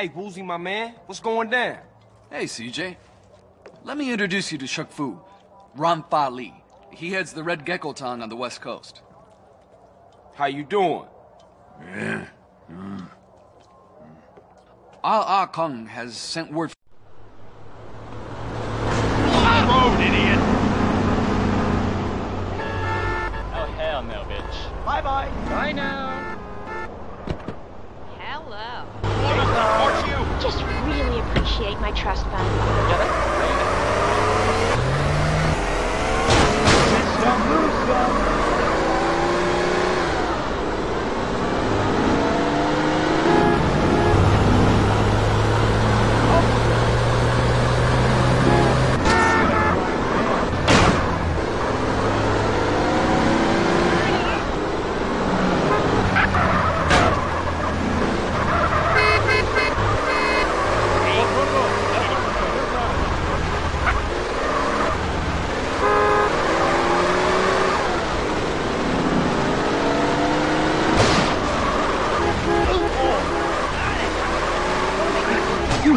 Hey, Woozie, my man, what's going down? Hey, CJ. Let me introduce you to Shuk Fu, Ran Fa Li. He heads the Red Gecko Tong on the west coast. How you doing? Yeah. Mm. Ah Ah Kung has sent word. road, idiot! Oh, hell no, bitch. Bye-bye. Bye now. Hello. Watch you! Just really appreciate my trust fund. Yeah,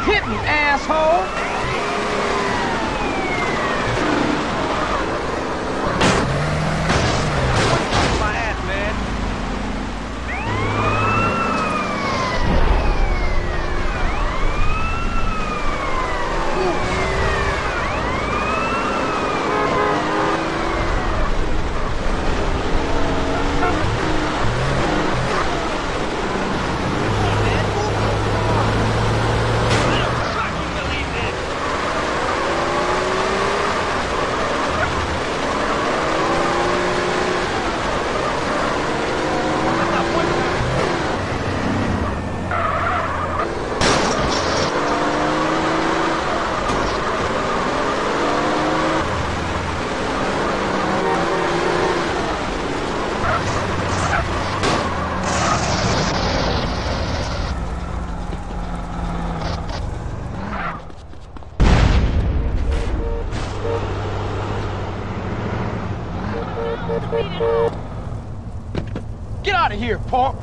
hit me, asshole! My ass, man. Get out of here, punk!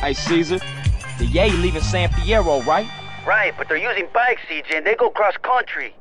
Hey, Caesar, the Yay leaving San Fierro, right? Right, but they're using bikes, CJ, and they go cross country.